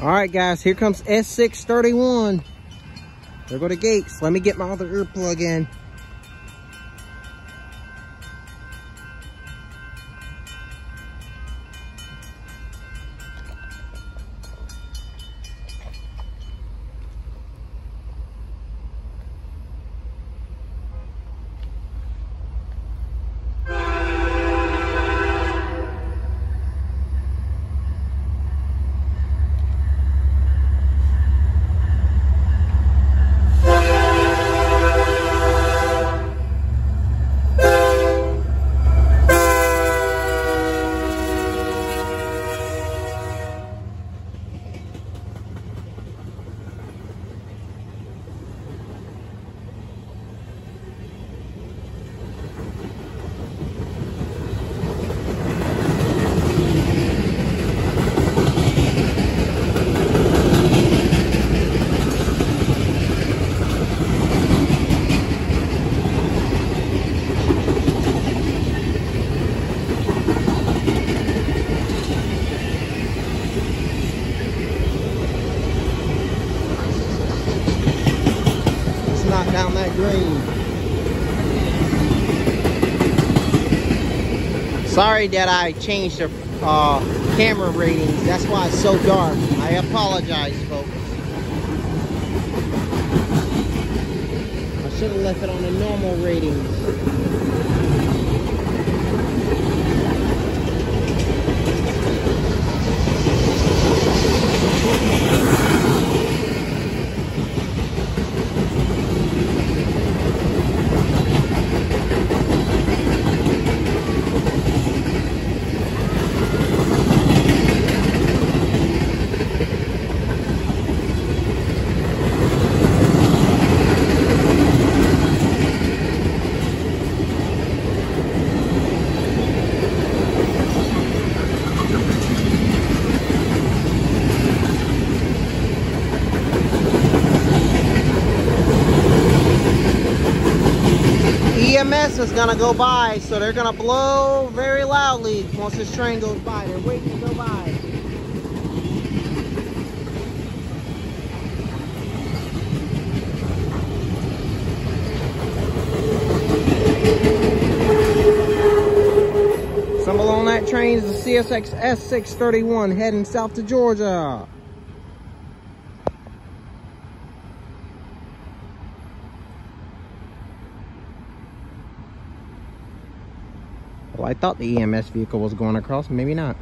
All right, guys, here comes S631. There go the gates. Let me get my other earplug in. Green. Sorry that I changed the uh, camera ratings. That's why it's so dark. I apologize, folks. I should have left it on the normal ratings. Is gonna go by, so they're gonna blow very loudly once this train goes by. They're waiting to go by. Some on that train is the CSX S631 heading south to Georgia. I thought the EMS vehicle was going across, maybe not.